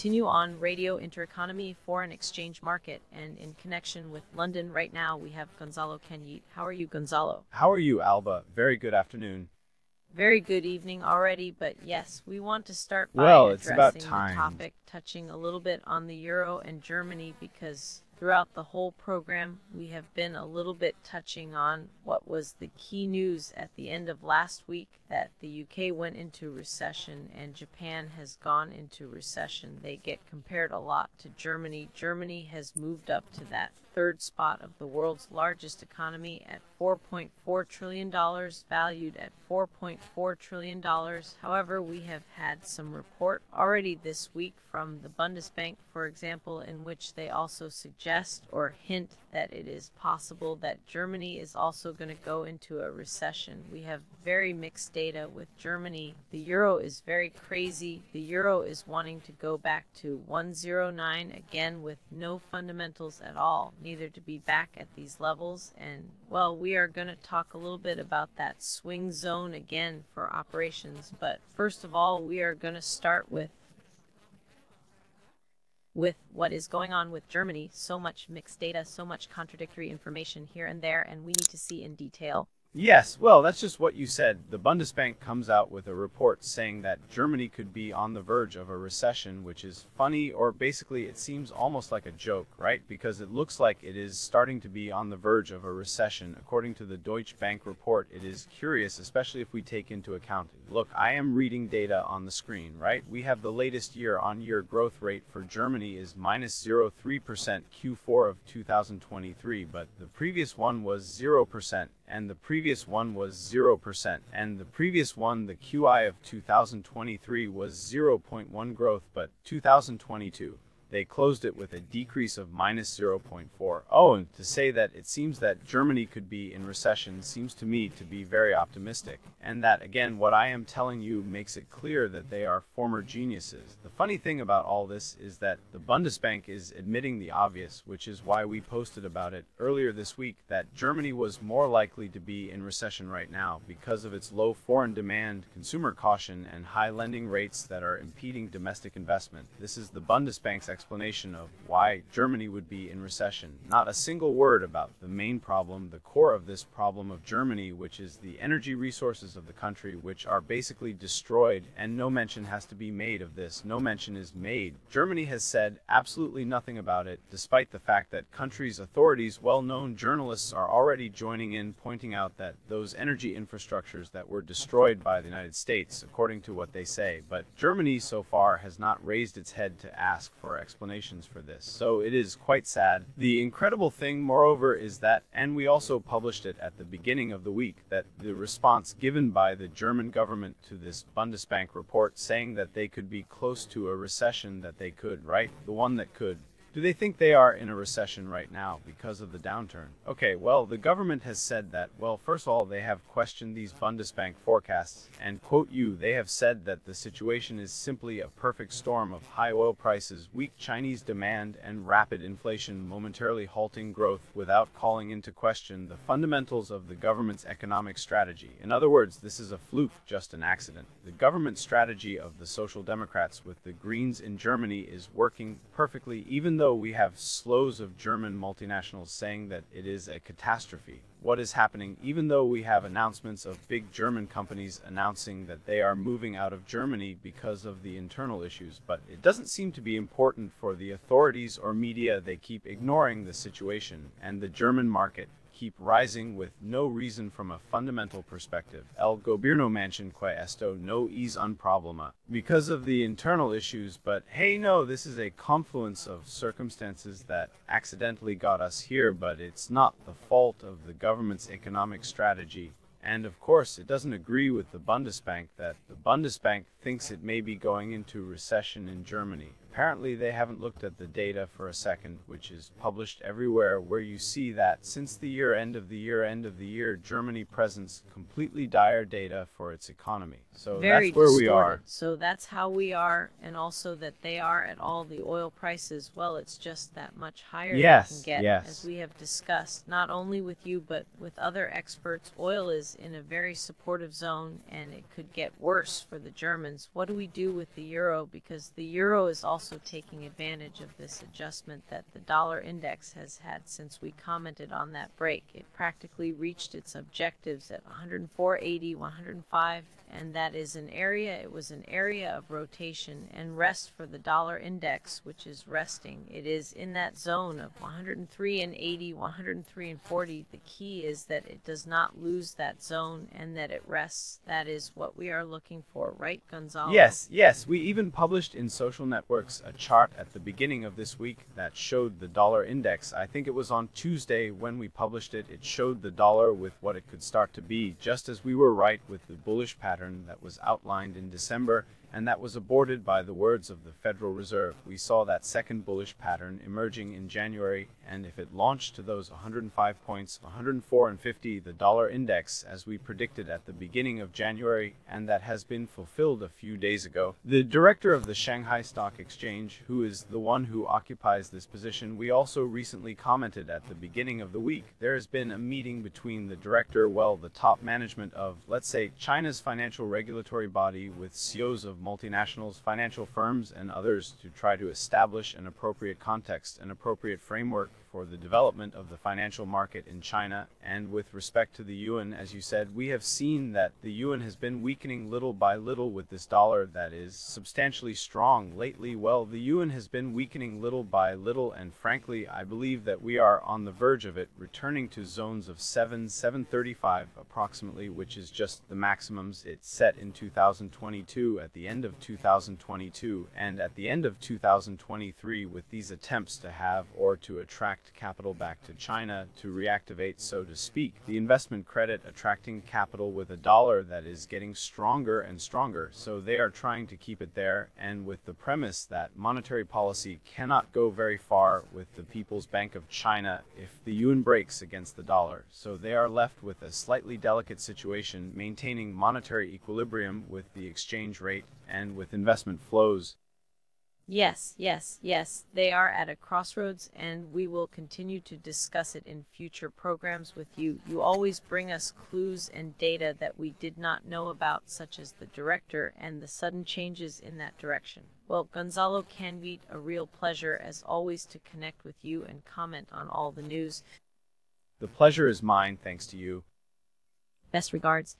continue on Radio Intereconomy Foreign Exchange Market. And in connection with London right now, we have Gonzalo Canete. How are you, Gonzalo? How are you, Alba? Very good afternoon. Very good evening already, but yes, we want to start by Well, it's addressing about time. the topic, touching a little bit on the euro and Germany, because throughout the whole program, we have been a little bit touching on what was the key news at the end of last week that the UK went into recession and Japan has gone into recession. They get compared a lot to Germany. Germany has moved up to that third spot of the world's largest economy at $4.4 trillion, valued at $4.4 trillion. However, we have had some report already this week from the Bundesbank, for example, in which they also suggest or hint that it is possible that Germany is also going to go into a recession. We have very mixed data with Germany. The euro is very crazy. The euro is wanting to go back to 109 again with no fundamentals at all, neither to be back at these levels. And well, we are going to talk a little bit about that swing zone again for operations. But first of all, we are going to start with with what is going on with Germany. So much mixed data, so much contradictory information here and there, and we need to see in detail. Yes, well, that's just what you said. The Bundesbank comes out with a report saying that Germany could be on the verge of a recession, which is funny, or basically it seems almost like a joke, right? Because it looks like it is starting to be on the verge of a recession. According to the Deutsche Bank report, it is curious, especially if we take into account. Look, I am reading data on the screen, right? We have the latest year on year growth rate for Germany is minus 0.3% Q4 of 2023, but the previous one was 0% and the previous one was 0%, and the previous one, the QI of 2023, was 0.1 growth, but 2022, they closed it with a decrease of minus 0.4. Oh, and to say that it seems that Germany could be in recession seems to me to be very optimistic, and that, again, what I am telling you makes it clear that they are former geniuses. The funny thing about all this is that the Bundesbank is admitting the obvious, which is why we posted about it earlier this week that Germany was more likely to be in recession right now because of its low foreign demand, consumer caution, and high lending rates that are impeding domestic investment. This is the Bundesbank's explanation of why Germany would be in recession. Not a single word about the main problem, the core of this problem of Germany, which is the energy resources of the country, which are basically destroyed, and no mention has to be made of this. No mention is made. Germany has said absolutely nothing about it, despite the fact that country's authorities, well known journalists, are already joining in, pointing out that those energy infrastructures that were destroyed by the United States, according to what they say. But Germany so far has not raised its head to ask for explanations for this. So it is quite sad. The incredible thing, moreover, is that, and we also published it at the beginning of the week, that the response given by the German government to this Bundesbank report saying that they could be close to a recession, that they could, right? The one that could. Do they think they are in a recession right now because of the downturn? Okay, well, the government has said that, well, first of all, they have questioned these Bundesbank forecasts, and quote you, they have said that the situation is simply a perfect storm of high oil prices, weak Chinese demand, and rapid inflation momentarily halting growth without calling into question the fundamentals of the government's economic strategy. In other words, this is a fluke, just an accident. The government strategy of the Social Democrats with the Greens in Germany is working perfectly, even though we have slows of German multinationals saying that it is a catastrophe, what is happening, even though we have announcements of big German companies announcing that they are moving out of Germany because of the internal issues, but it doesn't seem to be important for the authorities or media. They keep ignoring the situation and the German market keep rising with no reason from a fundamental perspective. El gobierno mansion que esto no es un problema because of the internal issues, but hey, no, this is a confluence of circumstances that accidentally got us here, but it's not the fault of the government's economic strategy. And of course, it doesn't agree with the Bundesbank that the Bundesbank thinks it may be going into recession in Germany. Apparently, they haven't looked at the data for a second, which is published everywhere, where you see that since the year end of the year end of the year, Germany presents completely dire data for its economy. So Very that's where we are. So that's how we are, and also that they are at all the oil prices. Well, it's just that much higher Yes, get, yes. as we have discussed, not only with you but with other experts. Oil is in a very supportive zone, and it could get worse for the Germans. What do we do with the euro? Because the euro is also also taking advantage of this adjustment that the dollar index has had since we commented on that break. It practically reached its objectives at 104.80, 105, and that is an area, it was an area of rotation and rest for the dollar index, which is resting. It is in that zone of 103 and 80, 103 and 40. The key is that it does not lose that zone and that it rests. That is what we are looking for, right, Gonzalo? Yes, yes. We even published in social networks a chart at the beginning of this week that showed the dollar index. I think it was on Tuesday when we published it. It showed the dollar with what it could start to be, just as we were right with the bullish pattern that was outlined in December and that was aborted by the words of the Federal Reserve. We saw that second bullish pattern emerging in January, and if it launched to those 105 points, 104 and 50, the dollar index, as we predicted at the beginning of January, and that has been fulfilled a few days ago. The director of the Shanghai Stock Exchange, who is the one who occupies this position, we also recently commented at the beginning of the week. There has been a meeting between the director, well, the top management of, let's say, China's financial regulatory body with CEOs of multinationals, financial firms, and others to try to establish an appropriate context, an appropriate framework for the development of the financial market in China. And with respect to the yuan, as you said, we have seen that the yuan has been weakening little by little with this dollar that is substantially strong lately. Well, the yuan has been weakening little by little, and frankly, I believe that we are on the verge of it returning to zones of 7, 735 approximately, which is just the maximums it set in 2022 at the end of 2022 and at the end of 2023 with these attempts to have or to attract attract capital back to China to reactivate, so to speak, the investment credit attracting capital with a dollar that is getting stronger and stronger. So they are trying to keep it there, and with the premise that monetary policy cannot go very far with the People's Bank of China if the yuan breaks against the dollar. So they are left with a slightly delicate situation, maintaining monetary equilibrium with the exchange rate and with investment flows. Yes, yes, yes. They are at a crossroads, and we will continue to discuss it in future programs with you. You always bring us clues and data that we did not know about, such as the director and the sudden changes in that direction. Well, Gonzalo Canete, a real pleasure as always to connect with you and comment on all the news. The pleasure is mine, thanks to you. Best regards.